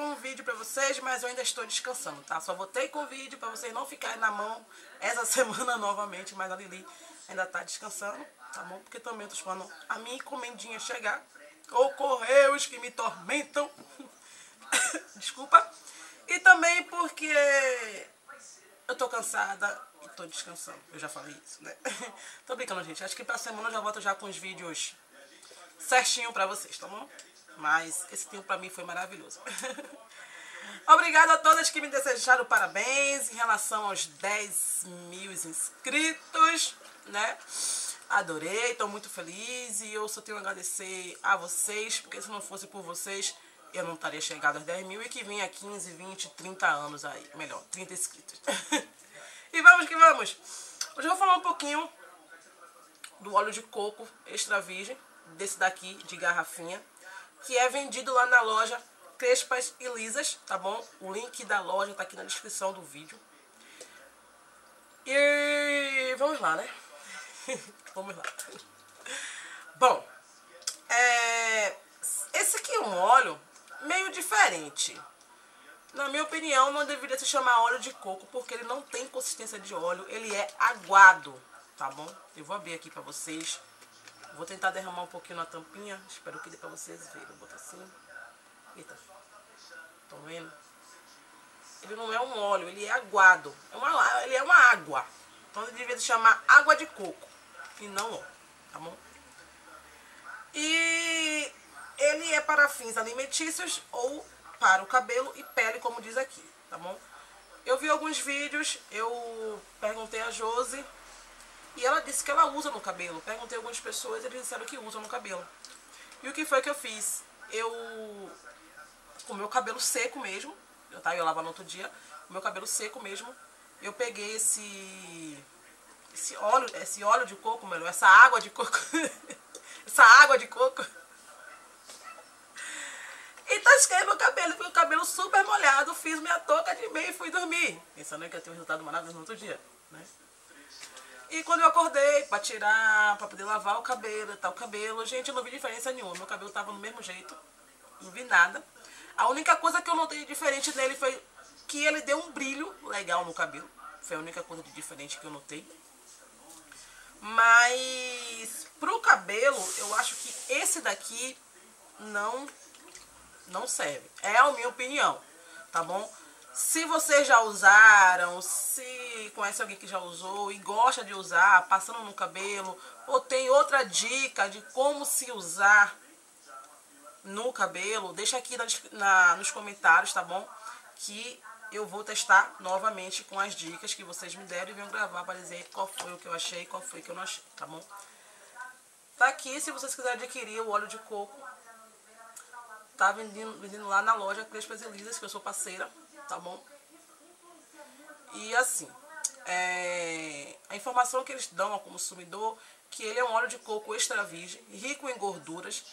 com um vídeo pra vocês, mas eu ainda estou descansando, tá? Só voltei com o vídeo pra vocês não ficarem na mão essa semana novamente, mas a Lili ainda tá descansando, tá bom? Porque também eu tô esperando a minha encomendinha chegar. Ou correios que me tormentam. Desculpa. E também porque eu tô cansada e tô descansando. Eu já falei isso, né? tô brincando, gente. Acho que pra semana eu já volto já com os vídeos certinho pra vocês, tá bom? Mas esse tempo pra mim foi maravilhoso. Obrigada a todas que me desejaram parabéns em relação aos 10 mil inscritos, né? Adorei, estou muito feliz e eu só tenho a agradecer a vocês, porque se não fosse por vocês, eu não estaria chegado aos 10 mil e que vinha 15, 20, 30 anos aí, melhor, 30 inscritos. e vamos que vamos! Hoje eu vou falar um pouquinho do óleo de coco extra virgem, desse daqui de garrafinha, que é vendido lá na loja Crespas e Lisas, tá bom? O link da loja tá aqui na descrição do vídeo. E vamos lá, né? vamos lá. Bom, é, esse aqui é um óleo meio diferente. Na minha opinião, não deveria se chamar óleo de coco, porque ele não tem consistência de óleo, ele é aguado, tá bom? Eu vou abrir aqui pra vocês. Vou tentar derramar um pouquinho na tampinha, espero que dê pra vocês verem. Vou botar assim. Eita. Estão vendo? Ele não é um óleo, ele é aguado. É uma, ele é uma água. Então ele deveria se chamar água de coco e não óleo, tá bom? E ele é para fins alimentícios ou para o cabelo e pele, como diz aqui, tá bom? Eu vi alguns vídeos, eu perguntei a Josi e ela disse que ela usa no cabelo. Perguntei a algumas pessoas e eles disseram que usam no cabelo. E o que foi que eu fiz? Eu, com o meu cabelo seco mesmo, eu, tá, eu lavo no outro dia, com meu cabelo seco mesmo, eu peguei esse esse óleo, esse óleo de coco, melhor, essa água de coco, essa água de coco, e tasquei meu cabelo, com o cabelo super molhado, fiz minha touca de meio e fui dormir, pensando que ia ter um resultado maravilhoso no outro dia, né? E quando eu acordei pra tirar, pra poder lavar o cabelo e tal, o cabelo, gente, eu não vi diferença nenhuma, meu cabelo tava no mesmo jeito, não vi nada. A única coisa que eu notei diferente nele foi que ele deu um brilho legal no cabelo, foi a única coisa de diferente que eu notei. Mas pro cabelo, eu acho que esse daqui não não serve. É a minha opinião, tá bom? Se vocês já usaram, se conhece alguém que já usou e gosta de usar, passando no cabelo, ou tem outra dica de como se usar no cabelo, deixa aqui na, na, nos comentários, tá bom? Que eu vou testar novamente com as dicas que vocês me deram e venho gravar para dizer qual foi o que eu achei e qual foi o que eu não achei, tá bom? Tá aqui, se vocês quiserem adquirir o óleo de coco, tá vendendo, vendendo lá na loja Crespas Elisas, que eu sou parceira, tá bom? E assim, é, a informação que eles dão ao consumidor que ele é um óleo de coco extra virgem, rico em gorduras,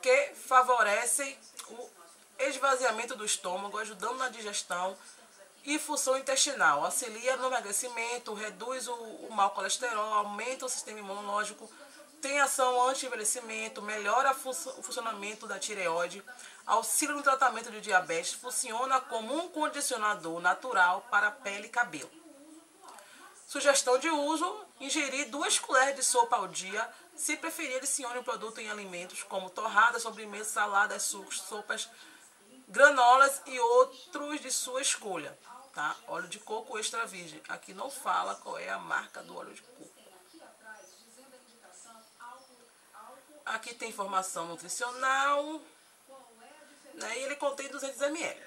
que favorecem o esvaziamento do estômago, ajudando na digestão e função intestinal. Auxilia no emagrecimento, reduz o, o mau colesterol, aumenta o sistema imunológico, tem ação anti-envelhecimento, melhora o funcionamento da tireoide, auxilia no tratamento de diabetes, funciona como um condicionador natural para pele e cabelo. Sugestão de uso, ingerir duas colheres de sopa ao dia, se preferir adicione o produto em alimentos como torradas, sobremesas, saladas, sucos, sopas, granolas e outros de sua escolha. Tá? Óleo de coco extra virgem. Aqui não fala qual é a marca do óleo de coco. Aqui tem informação nutricional. Né? E ele contém 200 ml.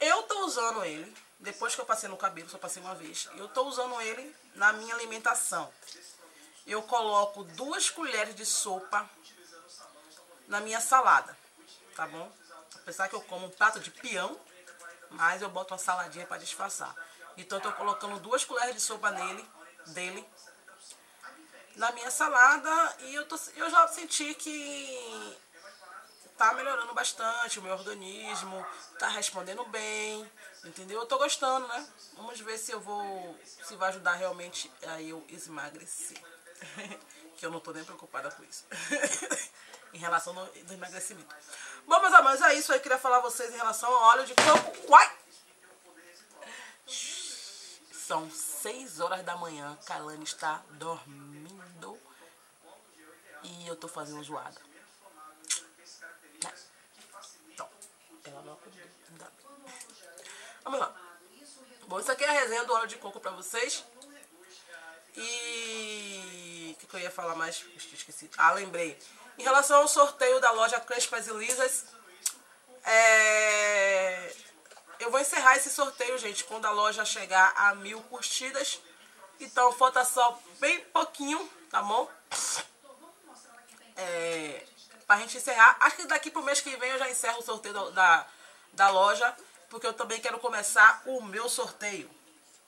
Eu tô usando ele, depois que eu passei no cabelo, só passei uma vez. Eu tô usando ele na minha alimentação. Eu coloco duas colheres de sopa na minha salada, tá bom? Apesar que eu como um prato de peão, mas eu boto uma saladinha para disfarçar. Então eu tô colocando duas colheres de sopa nele, dele, na minha salada e eu, tô, eu já senti que tá melhorando bastante o meu organismo, tá respondendo bem, entendeu? Eu tô gostando, né? Vamos ver se eu vou, se vai ajudar realmente a eu emagrecer. que eu não tô nem preocupada com isso. em relação ao emagrecimento. Bom, meus amores, é isso aí. Queria falar a vocês em relação ao óleo de coco. Uai! São 6 horas da manhã. Kalane está dormindo. E eu tô fazendo zoada. É. Então, ela não acordou. Ainda bem. Vamos lá. Bom, isso aqui é a resenha do óleo de coco pra vocês. E... O que, que eu ia falar mais? Esqueci. Ah, lembrei. Em relação ao sorteio da loja Crespas e Lisas, é... eu vou encerrar esse sorteio, gente, quando a loja chegar a mil curtidas. Então falta só bem pouquinho, tá bom? É... Pra gente encerrar. Acho que daqui pro mês que vem eu já encerro o sorteio da, da loja, porque eu também quero começar o meu sorteio,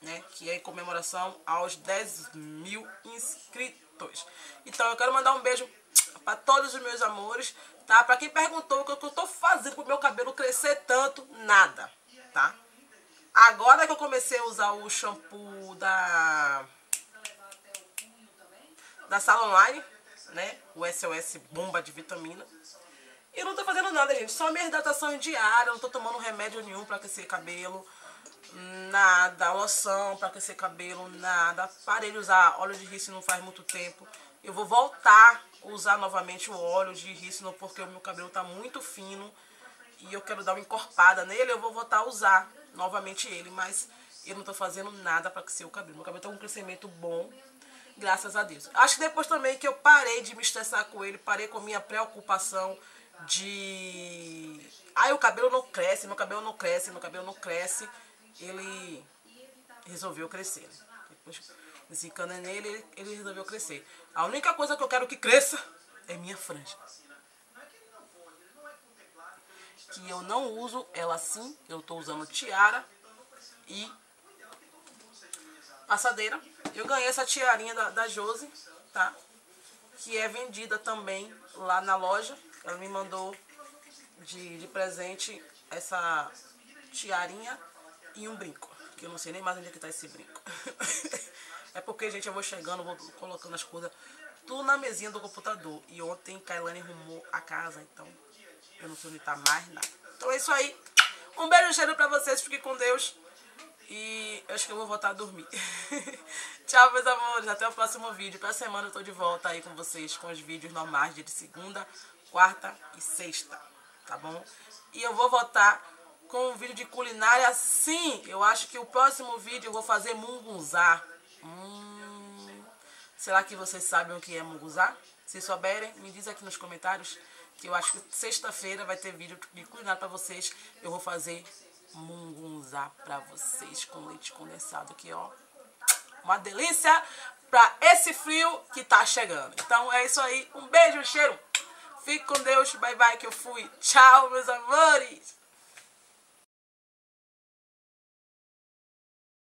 né? Que é em comemoração aos 10 mil inscritos. Então eu quero mandar um beijo para todos os meus amores, tá? Para quem perguntou o que eu tô fazendo pro meu cabelo crescer tanto, nada, tá? Agora que eu comecei a usar o shampoo da da Sala Online, né? O SOS Bomba de Vitamina. Eu não tô fazendo nada, gente. Só minha hidratação diária, não tô tomando remédio nenhum para aquecer cabelo. Nada, loção para aquecer cabelo, nada. Parei de usar óleo de rícino faz muito tempo. Eu vou voltar a usar novamente o óleo de rícino porque o meu cabelo tá muito fino e eu quero dar uma encorpada nele, eu vou voltar a usar novamente ele, mas eu não tô fazendo nada para crescer o cabelo. Meu cabelo tá com um crescimento bom, graças a Deus. Acho que depois também que eu parei de me estressar com ele, parei com minha preocupação de... Ai, o cabelo não cresce, meu cabelo não cresce, meu cabelo não cresce. Ele resolveu crescer. Depois desencanei nele, ele resolveu crescer. A única coisa que eu quero que cresça é minha franja. Que eu não uso ela assim, eu estou usando tiara e passadeira. Eu ganhei essa tiarinha da, da Josi, tá? Que é vendida também lá na loja. Ela me mandou de, de presente essa tiarinha e um brinco. Que eu não sei nem mais onde é que tá esse brinco. É porque, gente, eu vou chegando, vou colocando as coisas tudo na mesinha do computador. E ontem Kailane arrumou a casa, então eu não sei onde tá mais nada. Então é isso aí. Um beijo cheiro pra vocês, fiquem com Deus. E acho que eu vou voltar a dormir. Tchau, meus amores. Até o próximo vídeo. Pra semana eu tô de volta aí com vocês com os vídeos normais de segunda, quarta e sexta. Tá bom? E eu vou voltar com um vídeo de culinária. Sim, eu acho que o próximo vídeo eu vou fazer mungunzá. Hum, será que vocês sabem o que é munguzá? Se souberem, me diz aqui nos comentários que eu acho que sexta-feira vai ter vídeo de culinária para vocês. Eu vou fazer mungunzá para vocês com leite condensado aqui, ó. Uma delícia para esse frio que tá chegando. Então é isso aí. Um beijo, cheiro. Fique com Deus. Bye, bye que eu fui. Tchau, meus amores.